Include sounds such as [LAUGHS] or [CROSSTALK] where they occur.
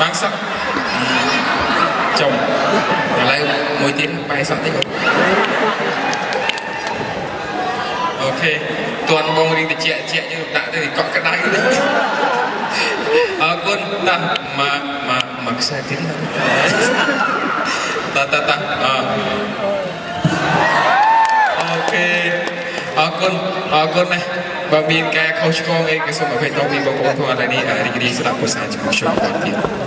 mang sắc chồng. Và lại mỗi tiếng bài sẵn tích ok. Toàn bông riêng chạy chạy chị như đã thì có cái đáy đấy. [LAUGHS] À, quân ta mà mà mà xe tiếng [LAUGHS] ta ta ta. À. ok. À, quân à, quân này. កមកមកខ្សែទៀតតាតាតាអអូខេអរគុណអរគុណណាស់បើមានការខុសឆ្គងអីក៏សូមអភ័យទោសពីបងប្អូនផងឥឡូវនេះរីករាយស្ដាប់ភាសាជាមួយខ្ញុំបន្តទៀត